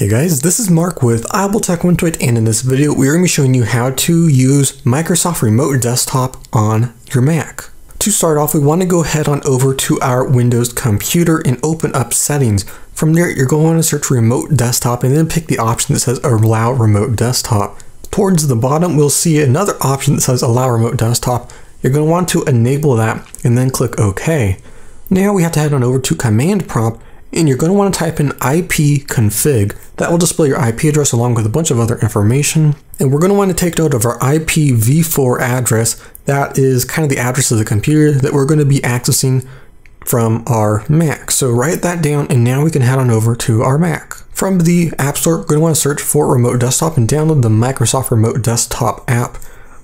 Hey guys, this is Mark with iappletech128 and in this video we're going to be showing you how to use Microsoft Remote Desktop on your Mac. To start off, we want to go ahead on over to our Windows computer and open up settings. From there, you're going to search Remote Desktop and then pick the option that says Allow Remote Desktop. Towards the bottom, we'll see another option that says Allow Remote Desktop. You're going to want to enable that and then click OK. Now we have to head on over to Command Prompt and you're going to want to type in ipconfig. That will display your IP address along with a bunch of other information. And we're going to want to take note of our IPv4 address. That is kind of the address of the computer that we're going to be accessing from our Mac. So write that down and now we can head on over to our Mac. From the App Store, we're going to want to search for Remote Desktop and download the Microsoft Remote Desktop app.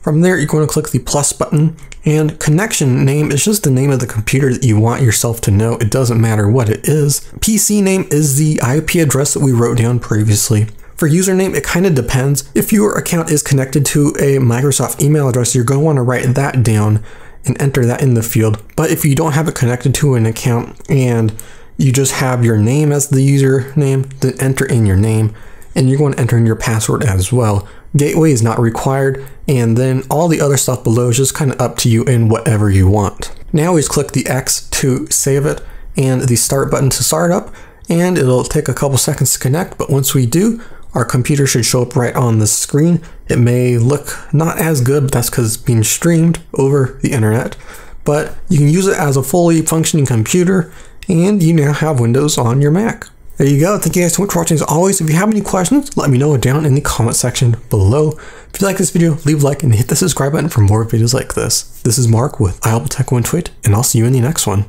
From there, you're going to click the plus button and connection name is just the name of the computer that you want yourself to know. It doesn't matter what it is. PC name is the IP address that we wrote down previously. For username, it kind of depends. If your account is connected to a Microsoft email address, you're going to want to write that down and enter that in the field. But if you don't have it connected to an account and you just have your name as the username, then enter in your name and you're going to enter in your password as well. Gateway is not required, and then all the other stuff below is just kind of up to you in whatever you want. Now we just click the X to save it and the start button to start up, and it'll take a couple seconds to connect, but once we do, our computer should show up right on the screen. It may look not as good, but that's because it's being streamed over the internet, but you can use it as a fully functioning computer, and you now have Windows on your Mac. There you go. Thank you guys so much for watching. As always, if you have any questions, let me know down in the comment section below. If you like this video, leave a like and hit the subscribe button for more videos like this. This is Mark with iappletech128, and I'll see you in the next one.